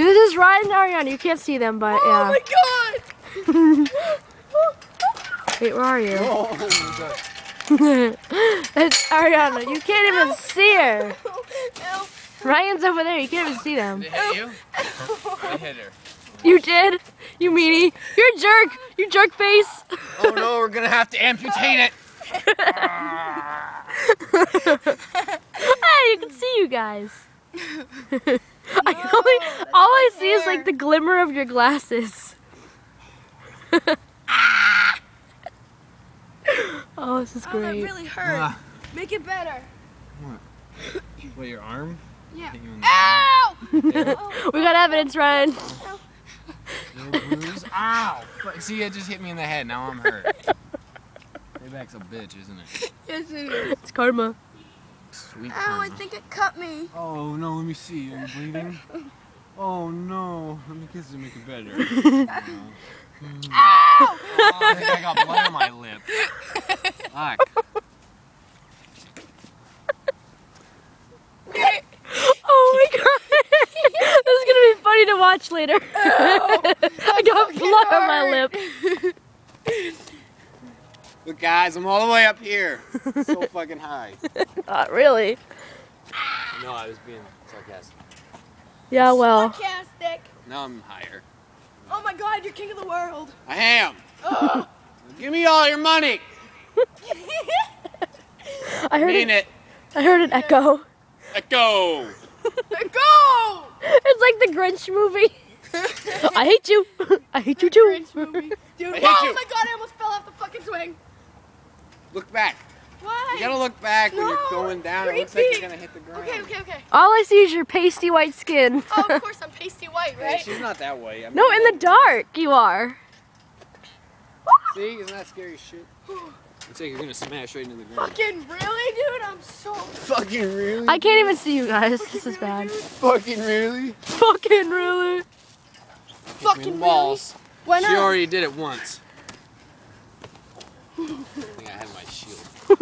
This is Ryan and Ariana. You can't see them, but oh yeah. Oh my god! Wait, where are you? Oh it's Ariana. You can't even see her. Ew. Ryan's over there. You can't even see them. They hit you? They hit her. You did? You meanie. You're a jerk. You jerk face. Oh no, we're gonna have to amputate it. Hey, ah, you can see you guys. I only, all I see is like the glimmer of your glasses. oh, this is great. Oh, that really hurt. Ah. Make it better. What, What, your arm? Yeah. Hit you in the Ow! We got evidence, Ryan. No bruise. Ow! See, it just hit me in the head. Now I'm hurt. Payback's a bitch, isn't it? yes, it is. It's karma. Sweet Ow, I think it cut me. Oh no, let me see. Are you bleeding? Oh no, let me kiss it to make it better. Ow! Oh, I think I got blood on my lip. Fuck. Oh my god. this is gonna be funny to watch later. Oh, I got blood on my lip. Look, guys, I'm all the way up here. So fucking high. Not really. No, I was being sarcastic. Yeah, well. Sarcastic. Now I'm higher. Oh my god, you're king of the world. I am. Oh. Give me all your money. I heard Mean it. it. I heard an echo. Let go. Go! It's like the Grinch movie. I hate you. I hate you too. Grinch movie. Dude, I hate oh you. my god, I almost fell off the fucking swing. Look back. Why? You gotta look back when you're going down. It looks like you're gonna hit the ground. Okay, okay, okay. All I see is your pasty white skin. Oh, of course, I'm pasty white, Hey, right? she's not that way. I'm No, in the dark you are. See, isn't that scary shit? Looks like you're gonna smash right into the ground. Fucking really, dude? I'm so. Fucking really? I can't even see you guys. This is bad. Fucking really? Fucking really. Fucking Fucking really? balls. Why She not? already did it once. I think I had my shield.